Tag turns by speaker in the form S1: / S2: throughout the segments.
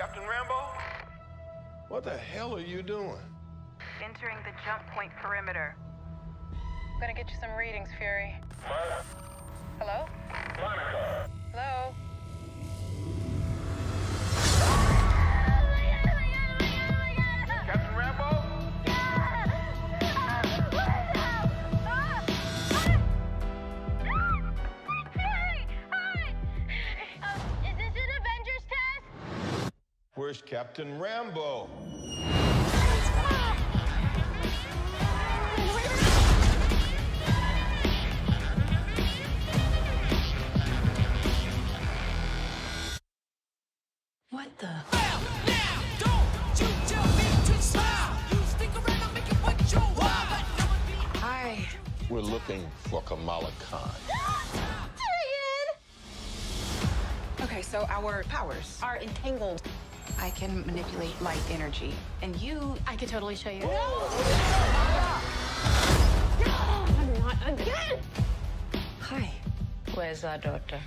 S1: Captain Rambeau?
S2: What the hell are you doing?
S3: Entering the jump point perimeter. I'm gonna get you some readings, Fury. Hello?
S2: Where's Captain Rambeau?
S4: What the?
S5: Hi.
S2: We're looking for Kamala Khan.
S5: Okay, so our powers are entangled. I can manipulate light energy, and you.
S6: I could totally show you. No! Not again!
S5: Hi.
S4: Where's our daughter?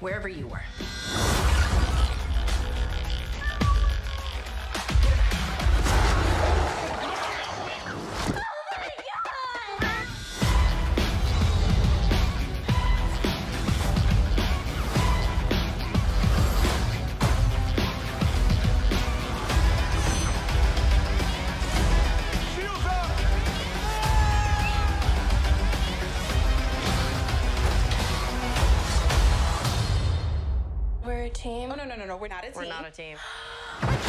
S5: Wherever you were.
S6: We're a team.
S5: Oh, no, no, no, no. We're not a team.
S4: We're not a team.